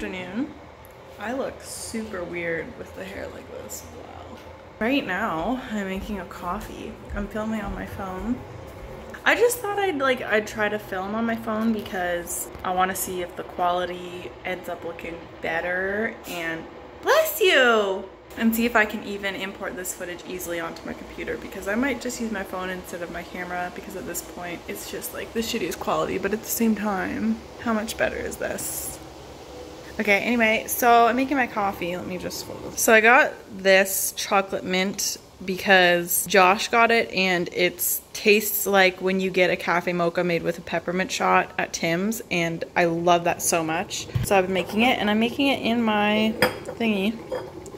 afternoon. I look super weird with the hair like this. Wow. Right now, I'm making a coffee. I'm filming on my phone. I just thought I'd like I'd try to film on my phone because I want to see if the quality ends up looking better and bless you and see if I can even import this footage easily onto my computer because I might just use my phone instead of my camera because at this point it's just like the shittiest quality but at the same time how much better is this okay anyway so I'm making my coffee let me just so I got this chocolate mint because Josh got it and it tastes like when you get a cafe mocha made with a peppermint shot at Tim's and I love that so much. So I've been making it and I'm making it in my thingy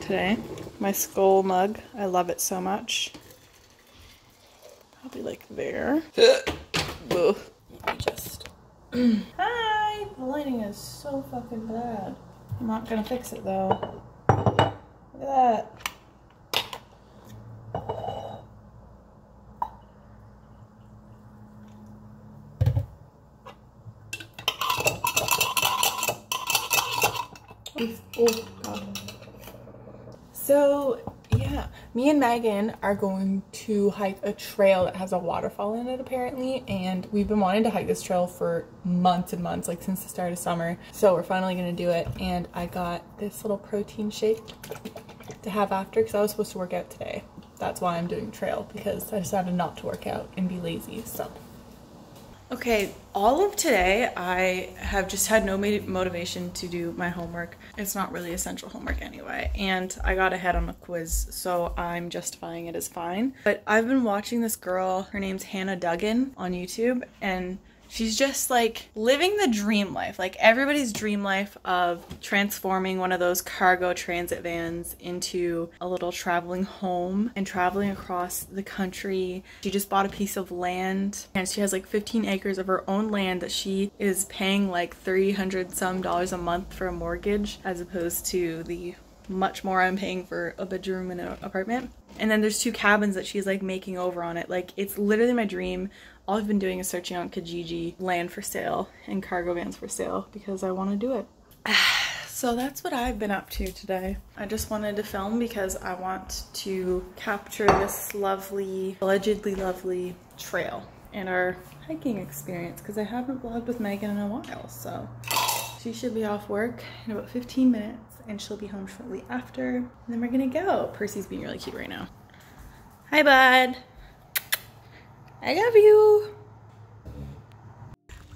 today. My skull mug. I love it so much. Probably like there. just. Hi! The lighting is so fucking bad. I'm not gonna fix it though. Look at that. Oh, God. So, me and Megan are going to hike a trail that has a waterfall in it apparently, and we've been wanting to hike this trail for months and months, like since the start of summer. So we're finally gonna do it, and I got this little protein shake to have after because I was supposed to work out today. That's why I'm doing trail because I decided not to work out and be lazy. So Okay, all of today I have just had no motivation to do my homework. It's not really essential homework anyway, and I got ahead on a quiz, so I'm justifying it as fine. But I've been watching this girl, her name's Hannah Duggan on YouTube, and She's just like living the dream life, like everybody's dream life of transforming one of those cargo transit vans into a little traveling home and traveling across the country. She just bought a piece of land and she has like 15 acres of her own land that she is paying like 300 some dollars a month for a mortgage as opposed to the much more I'm paying for a bedroom in an apartment. And then there's two cabins that she's like making over on it. Like it's literally my dream all I've been doing is searching on Kijiji land for sale and cargo vans for sale because I want to do it. so that's what I've been up to today. I just wanted to film because I want to capture this lovely, allegedly lovely trail and our hiking experience because I haven't vlogged with Megan in a while. So she should be off work in about 15 minutes and she'll be home shortly after. And then we're gonna go. Percy's being really cute right now. Hi, bud. I love you.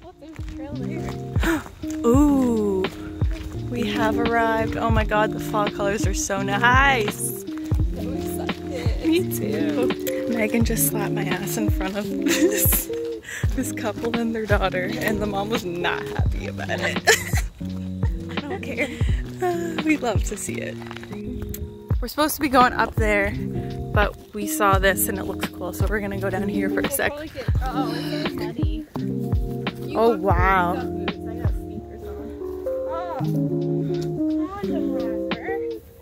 Oh, there's a trail there. Ooh, we have arrived. Oh my god, the fall colors are so nice. Oh, Me too. Megan just slapped my ass in front of this, this couple and their daughter, and the mom was not happy about it. I don't care. Uh, we love to see it. We're supposed to be going up there but we saw this and it looks cool, so we're gonna go down here for a sec. Oh, wow.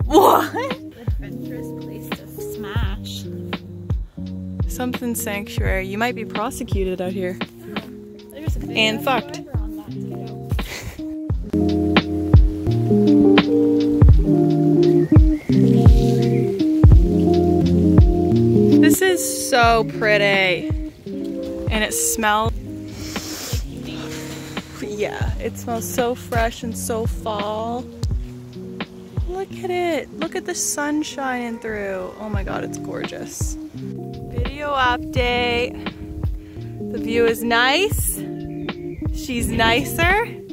What? Adventurous place to smash. Something sanctuary. You might be prosecuted out here. And fucked. So pretty. And it smells, yeah, it smells so fresh and so fall. Look at it. Look at the sun shining through. Oh my God, it's gorgeous. Video update. The view is nice. She's nicer.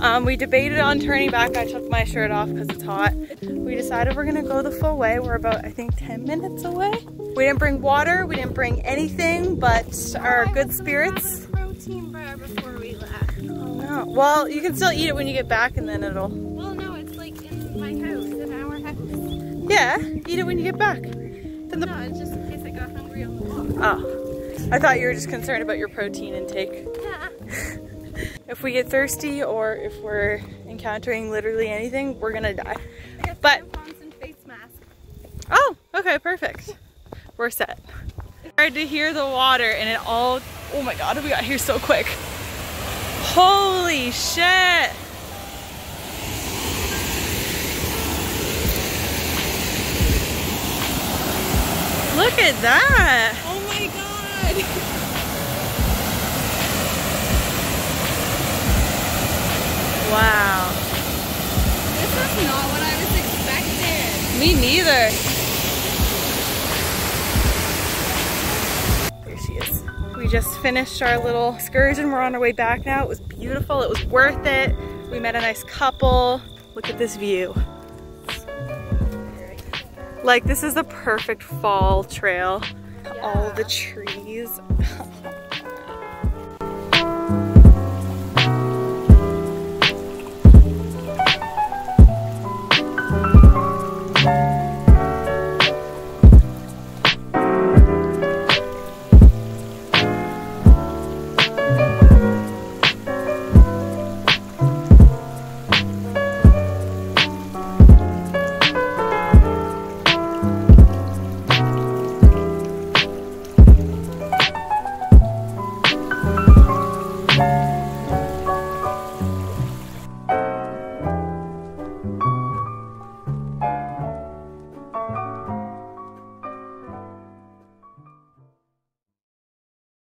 Um, we debated on turning back. I took my shirt off because it's hot. We decided we're gonna go the full way. We're about, I think, 10 minutes away. We didn't bring water, we didn't bring anything but our good spirits. protein bar before we left. Oh, Well, you can still eat it when you get back and then it'll... Well, no, it's like in my house, in our house. Yeah, eat it when you get back. Then the... No, it's just in case I got hungry on the walk. Oh, I thought you were just concerned about your protein intake. Yeah. if we get thirsty or if we're encountering literally anything, we're gonna die. But oh, okay, perfect. we're set. Hard to hear the water, and it all. Oh my God, we got here so quick. Holy shit! Look at that! Me neither. Here she is. We just finished our little excursion. We're on our way back now. It was beautiful. It was worth it. We met a nice couple. Look at this view. Like this is the perfect fall trail. All the trees.